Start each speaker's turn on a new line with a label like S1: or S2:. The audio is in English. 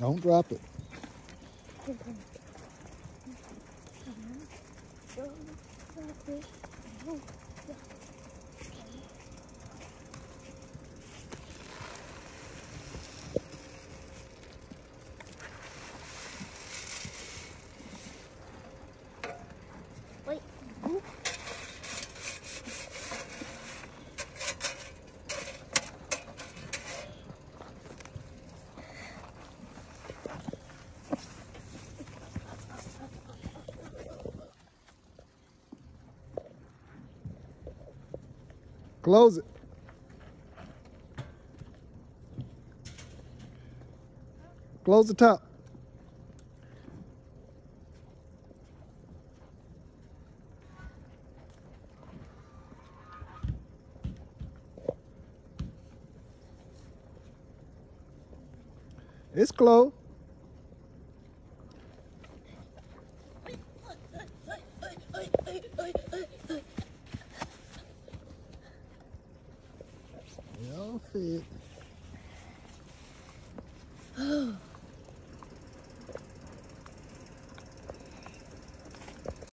S1: Don't drop it.
S2: Wait.
S1: Close it. Close the top. It's closed. Y'all fit.